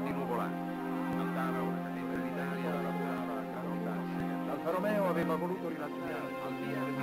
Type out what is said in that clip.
di nuvolati. Andava una catena d'Italia, lavorava a Carondace. Alfa Romeo aveva voluto rilanciare al via